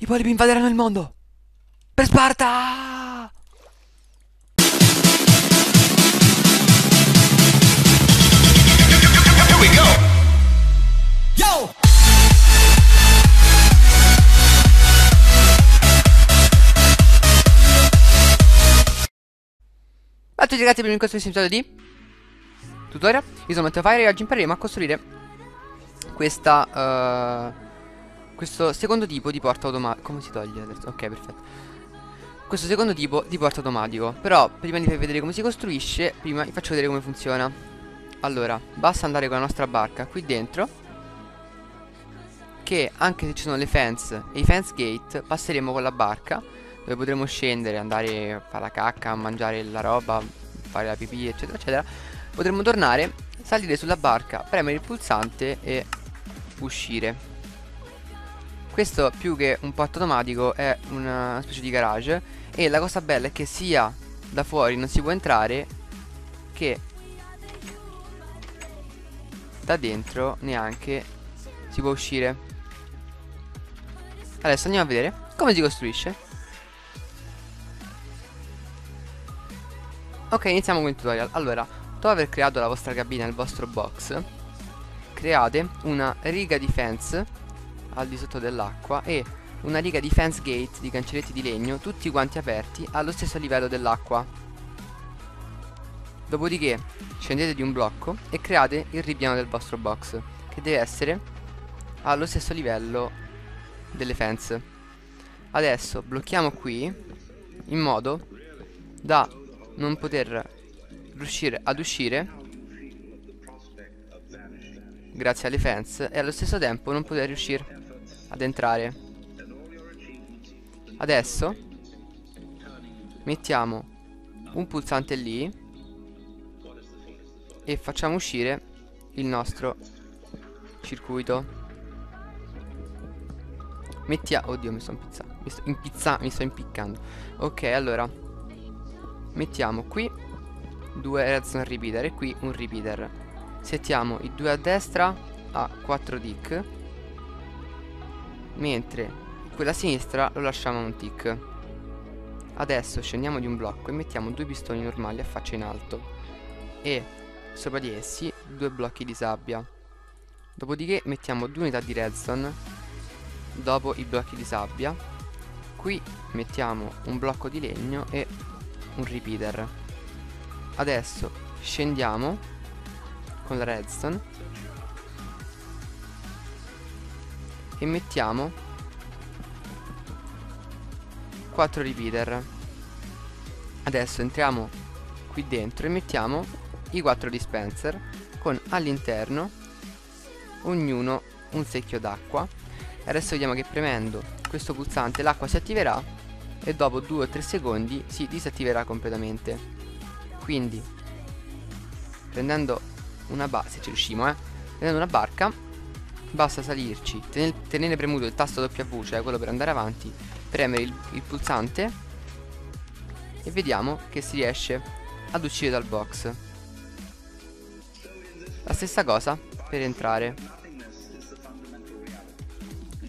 I polipi invaderanno il mondo! Per Sparta! Here. Ciao a tutti ragazzi, benvenuti in questo episodio di tutorial. Io sono Matteo Fire e oggi impareremo a costruire questa, uh, questo secondo tipo di porta automatico. Come si toglie adesso? Ok, perfetto. Questo secondo tipo di porta automatico. Però prima di vedere come si costruisce, prima vi faccio vedere come funziona. Allora, basta andare con la nostra barca qui dentro. Che anche se ci sono le fence e i fence gate, passeremo con la barca dove potremo scendere, andare a fare la cacca, a mangiare la roba, fare la pipì, eccetera, eccetera. Potremo tornare, salire sulla barca, premere il pulsante e uscire. Questo più che un porto automatico è una specie di garage e la cosa bella è che sia da fuori non si può entrare che da dentro neanche si può uscire. Adesso andiamo a vedere come si costruisce. Ok, iniziamo con il tutorial. Allora, dopo aver creato la vostra cabina il vostro box, create una riga di fence al di sotto dell'acqua e una riga di fence gate di cancelletti di legno, tutti quanti aperti allo stesso livello dell'acqua. Dopodiché scendete di un blocco e create il ripiano del vostro box, che deve essere allo stesso livello delle fence. Adesso blocchiamo qui in modo da non poter riuscire ad uscire grazie alle fence e allo stesso tempo non poter riuscire ad entrare. Adesso mettiamo un pulsante lì e facciamo uscire il nostro circuito. Mettiamo oddio mi sto impizzando mi sto, impizza mi sto impiccando. Ok allora mettiamo qui due redstone repeater e qui un repeater. Settiamo i due a destra a 4 tick mentre quella sinistra lo lasciamo a un tick adesso scendiamo di un blocco e mettiamo due pistoni normali a faccia in alto. E sopra di essi due blocchi di sabbia. Dopodiché mettiamo due unità di redstone dopo i blocchi di sabbia. Qui mettiamo un blocco di legno e un repeater. Adesso scendiamo con la redstone e mettiamo 4 repeater. Adesso entriamo qui dentro e mettiamo i 4 dispenser con all'interno ognuno un secchio d'acqua. Adesso vediamo che premendo questo pulsante l'acqua si attiverà e dopo 2 o 3 secondi si disattiverà completamente. Quindi prendendo una barca se ci riusciamo eh prendendo una barca basta salirci. Ten tenere premuto il tasto W cioè quello per andare avanti premere il, il pulsante e vediamo che si riesce ad uscire dal box. La stessa cosa per entrare.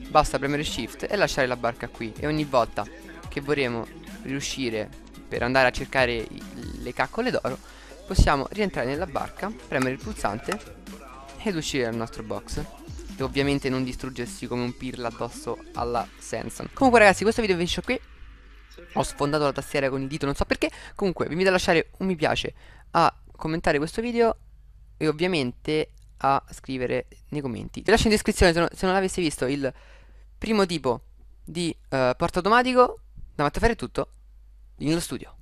Basta premere shift e lasciare la barca qui. E ogni volta che vorremmo riuscire per andare a cercare le caccole d'oro possiamo rientrare nella barca, premere il pulsante ed uscire dal nostro box e ovviamente non distruggersi come un pirla addosso alla Sanson. Comunque ragazzi questo video finisce qui. Ho sfondato la tastiera con il dito non so perché. Comunque vi invito a lasciare un mi piace a commentare questo video e ovviamente a scrivere nei commenti. Vi lascio in descrizione se non, non l'aveste visto il primo tipo di uh, porta automatico da Matteo Ferri è tutto, nello studio.